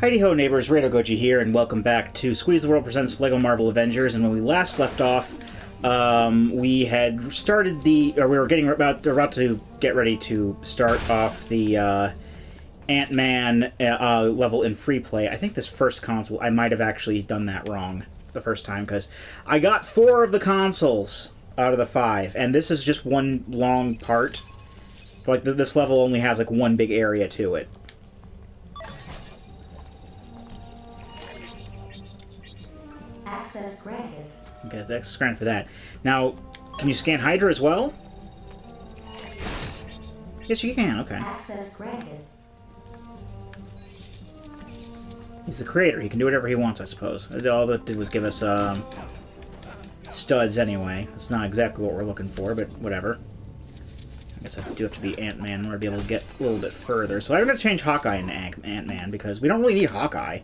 Heidi ho neighbors, Rado Goji here, and welcome back to Squeeze the World presents Lego Marvel Avengers. And when we last left off, um, we had started the, or we were getting about about to get ready to start off the uh, Ant Man uh, level in free play. I think this first console, I might have actually done that wrong the first time because I got four of the consoles out of the five, and this is just one long part. Like this level only has like one big area to it. Access granted. Okay, that's access granted for that. Now, can you scan Hydra as well? Yes, you can. Okay. Access granted. He's the creator. He can do whatever he wants, I suppose. All that did was give us um, studs anyway. That's not exactly what we're looking for, but whatever. I guess I do have to be Ant-Man in order to be able to get a little bit further. So I'm going to change Hawkeye into Ant-Man because we don't really need Hawkeye.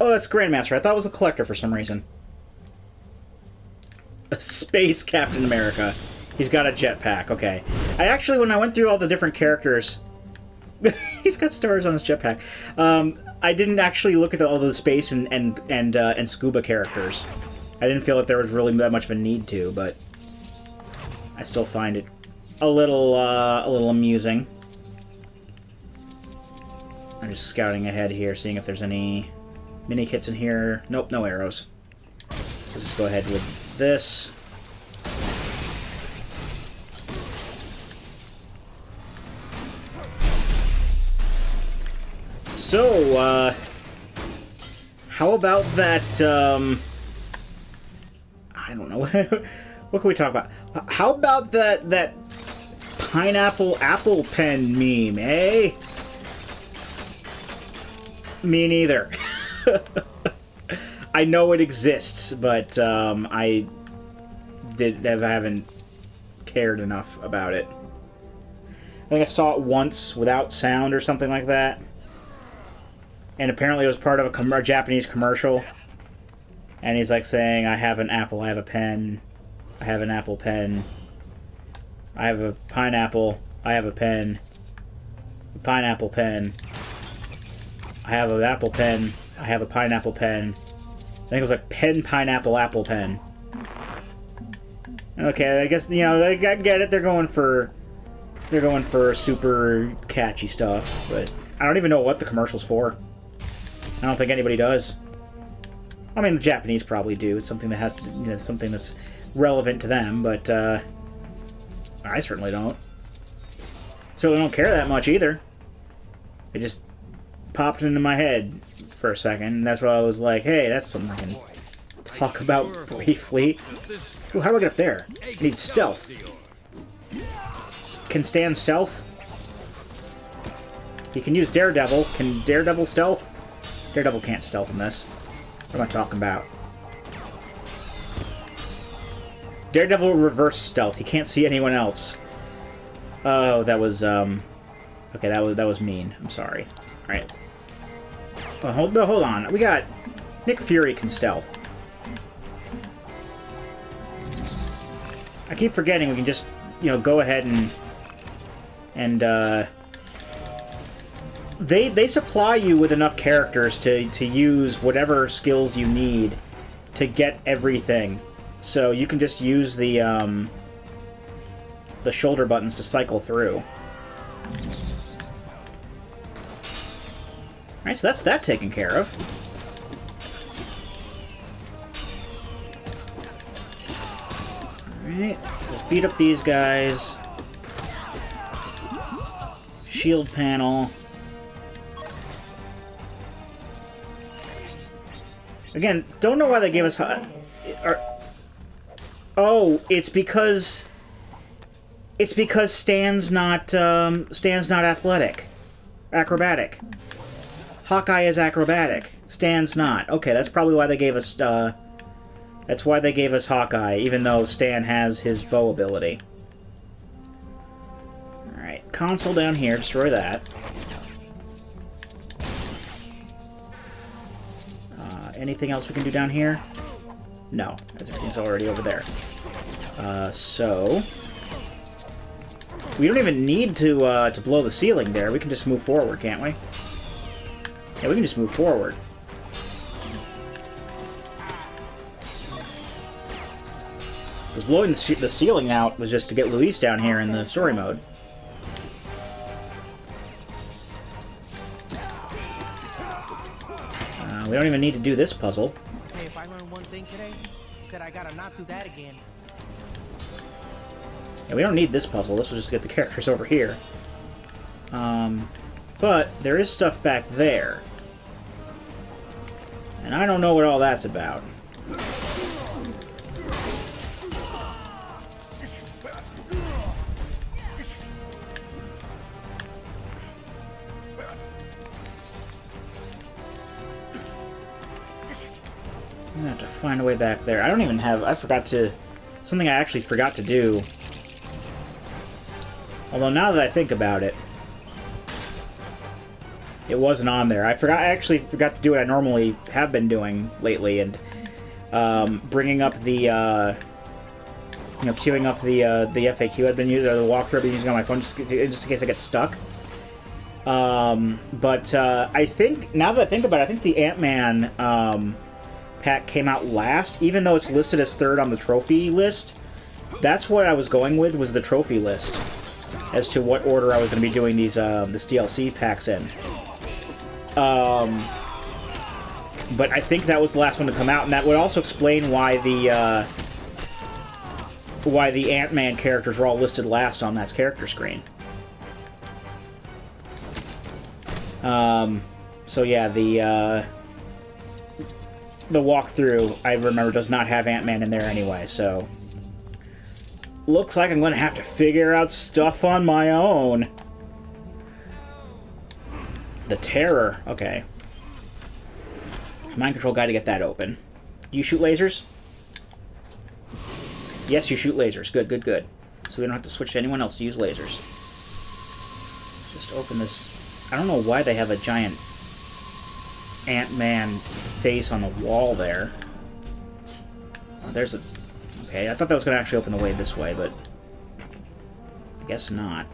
Oh, that's Grandmaster. I thought it was a collector for some reason. Space Captain America. He's got a jetpack. Okay. I actually, when I went through all the different characters... he's got stars on his jetpack. Um, I didn't actually look at all the space and and and, uh, and scuba characters. I didn't feel that there was really that much of a need to, but I still find it a little uh, a little amusing. I'm just scouting ahead here, seeing if there's any mini kits in here. Nope, no arrows. So just go ahead with this. So, uh, how about that, um, I don't know, what can we talk about? How about that, that pineapple apple pen meme, eh? Me neither. I know it exists, but, um, I did, I haven't cared enough about it. I think I saw it once without sound or something like that and apparently it was part of a, com a, Japanese commercial. And he's like saying, "I have an apple, I have a pen, I have an apple pen, I have a pineapple, I have a pen, a pineapple pen, I have an apple pen, I have a pineapple pen." I think it was like pen, pineapple, apple pen. Okay, I guess you know I get it. They're going for they're going for super catchy stuff, but I don't even know what the commercial's for. I don't think anybody does. I mean, the Japanese probably do. It's something that has to, you know, something that's relevant to them, but uh, I certainly don't. Certainly don't care that much either. It just popped into my head for a second, and that's why I was like, hey, that's something I can talk about briefly. Ooh, how do I get up there? I need stealth. Can Stan stealth? You can use Daredevil. Can Daredevil stealth? Daredevil can't stealth in this. What am I talking about? Daredevil reverse stealth. He can't see anyone else. Oh, that was um. Okay, that was that was mean. I'm sorry. All right. Oh, hold no, hold on. We got Nick Fury can stealth. I keep forgetting we can just you know go ahead and and uh they they supply you with enough characters to to use whatever skills you need to get everything. So you can just use the um, the shoulder buttons to cycle through. Alright, so that's that taken care of. Alright, let's beat up these guys. Shield panel. Again, don't know why they gave us... Or, oh, it's because... It's because Stan's not, um, Stan's not athletic. Acrobatic. Hawkeye is acrobatic. Stan's not. Okay, that's probably why they gave us, uh... That's why they gave us Hawkeye, even though Stan has his bow ability. Alright, console down here, destroy that. anything else we can do down here? No, everything's already over there. Uh, so... We don't even need to, uh, to blow the ceiling there. We can just move forward, can't we? Yeah, we can just move forward. Because blowing the, the ceiling out was just to get Luis down here in the story mode. Uh, we don't even need to do this puzzle. Hey, if I one thing today, it's that I gotta not do that again. Yeah, we don't need this puzzle. This will just get the characters over here. Um, but there is stuff back there. And I don't know what all that's about. I'm gonna have to find a way back there. I don't even have... I forgot to... Something I actually forgot to do. Although now that I think about it, it wasn't on there. I forgot. I actually forgot to do what I normally have been doing lately, and um, bringing up the, uh, you know, queuing up the uh, the FAQ I've been using, or the walkthrough I've been using on my phone, just, just in case I get stuck. Um, but uh, I think now that I think about it, I think the Ant Man um, pack came out last, even though it's listed as third on the trophy list. That's what I was going with was the trophy list as to what order I was going to be doing these uh, this DLC packs in. Um, but I think that was the last one to come out, and that would also explain why the uh, why the Ant-Man characters were all listed last on that character screen. Um, so yeah, the uh, the walkthrough I remember does not have Ant-Man in there anyway, so looks like I'm going to have to figure out stuff on my own. The Terror. Okay. Mind control guy to get that open. You shoot lasers? Yes, you shoot lasers. Good, good, good. So we don't have to switch to anyone else to use lasers. Just open this. I don't know why they have a giant Ant-Man face on the wall there. Oh, there's a... Okay, I thought that was going to actually open the way this way, but... I guess not.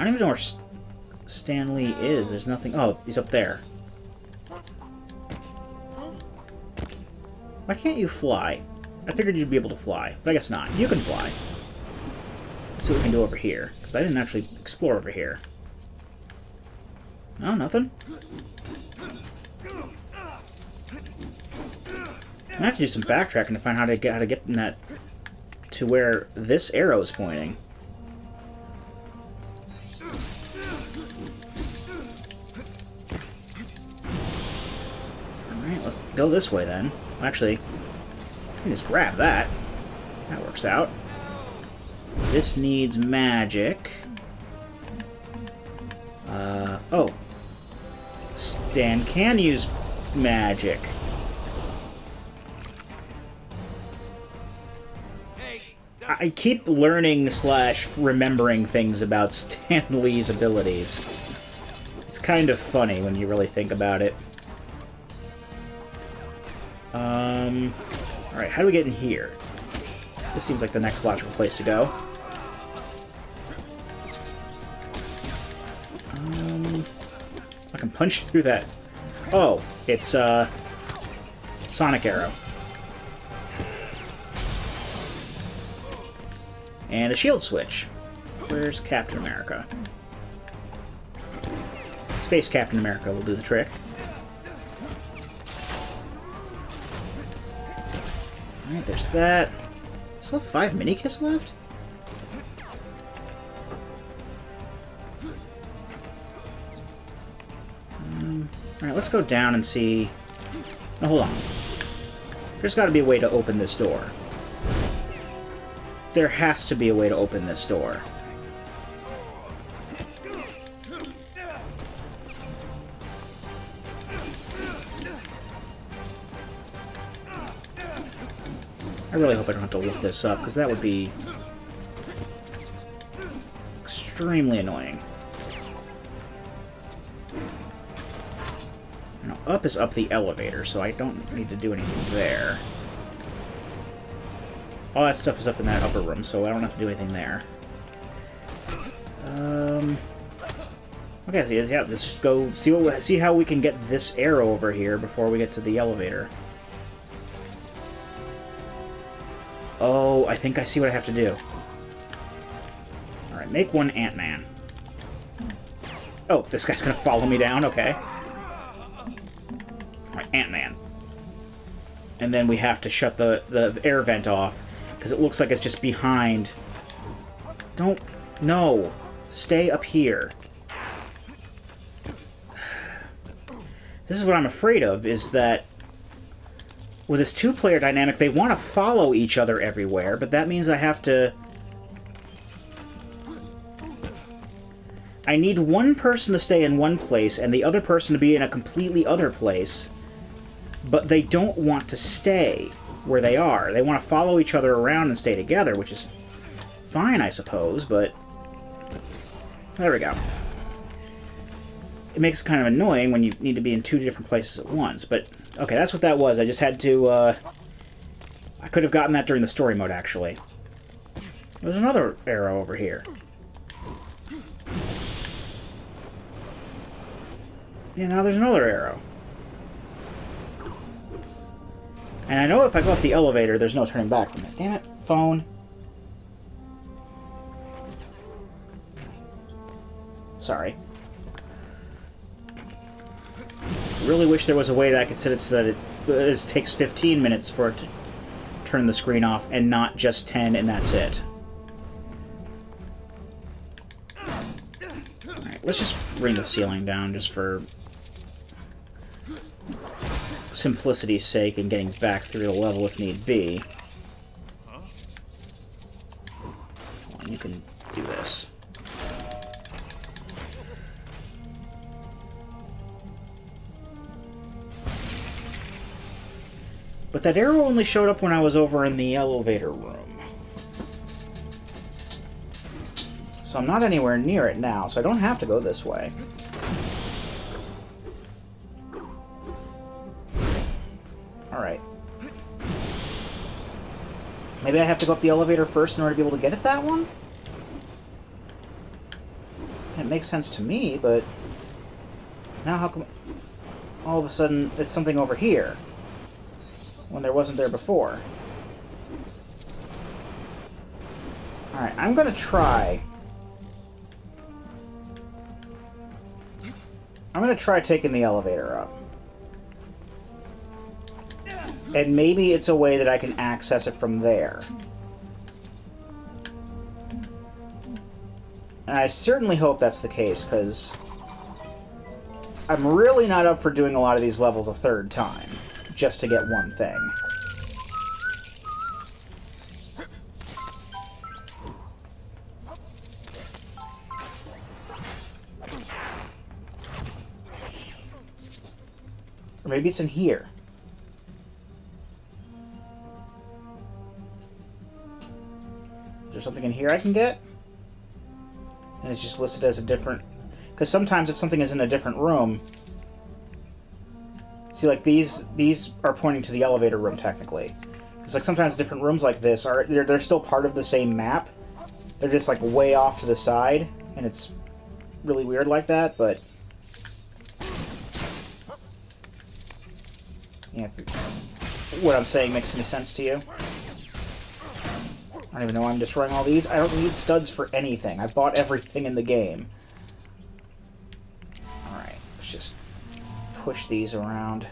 I don't even know where Stan Lee is. There's nothing... Oh, he's up there. Why can't you fly? I figured you'd be able to fly, but I guess not. You can fly. Let's see what we can do over here, because I didn't actually explore over here. No, nothing? I have to do some backtracking to find how to get how to get in that to where this arrow is pointing. Alright, let's go this way then. Actually, I can just grab that. That works out. This needs magic. Uh, oh. Stan can use magic. I keep learning slash remembering things about Stan Lee's abilities. It's kind of funny when you really think about it. Um, alright, how do we get in here? This seems like the next logical place to go. Um, I can punch through that. Oh, it's, uh, Sonic Arrow. And a shield switch. Where's Captain America? Space Captain America will do the trick. Alright, there's that. Still five mini kits left? Um, Alright, let's go down and see... No, hold on. There's got to be a way to open this door. There has to be a way to open this door. Really hope I don't have to look this up, because that would be extremely annoying. Now, up is up the elevator, so I don't need to do anything there. All that stuff is up in that upper room, so I don't have to do anything there. Um, Okay, so yeah, let's just go see what see how we can get this arrow over here before we get to the elevator. Oh, I think I see what I have to do. Alright, make one Ant-Man. Oh, this guy's gonna follow me down? Okay. Alright, Ant-Man. And then we have to shut the, the air vent off, because it looks like it's just behind. Don't... No! Stay up here. This is what I'm afraid of, is that with this two-player dynamic, they want to follow each other everywhere, but that means I have to... I need one person to stay in one place and the other person to be in a completely other place, but they don't want to stay where they are. They want to follow each other around and stay together, which is fine, I suppose, but... There we go. It makes it kind of annoying when you need to be in two different places at once, but Okay, that's what that was. I just had to, uh... I could have gotten that during the story mode, actually. There's another arrow over here. Yeah, now there's another arrow. And I know if I go up the elevator, there's no turning back from it. Damn it, phone. Sorry. Really wish there was a way that I could set it so that it, it takes 15 minutes for it to turn the screen off and not just 10 and that's it. Alright, let's just bring the ceiling down just for simplicity's sake and getting back through the level if need be. You can do this. But that arrow only showed up when I was over in the elevator room. So I'm not anywhere near it now, so I don't have to go this way. Alright. Maybe I have to go up the elevator first in order to be able to get at that one? It makes sense to me, but... Now how come... All of a sudden, it's something over here when there wasn't there before. Alright, I'm gonna try... I'm gonna try taking the elevator up. And maybe it's a way that I can access it from there. And I certainly hope that's the case, because... I'm really not up for doing a lot of these levels a third time just to get one thing. Or maybe it's in here. Is there something in here I can get? And it's just listed as a different... Because sometimes if something is in a different room, See, like these these are pointing to the elevator room technically. It's like sometimes different rooms like this are they're they're still part of the same map. They're just like way off to the side, and it's really weird like that. But yeah, what I'm saying makes any sense to you. I don't even know why I'm destroying all these. I don't need studs for anything. I've bought everything in the game. Push these around.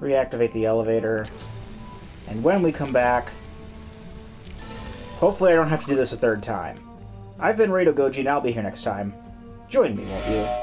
Reactivate the elevator. And when we come back, hopefully I don't have to do this a third time. I've been Rado Goji, and I'll be here next time. Join me, won't you?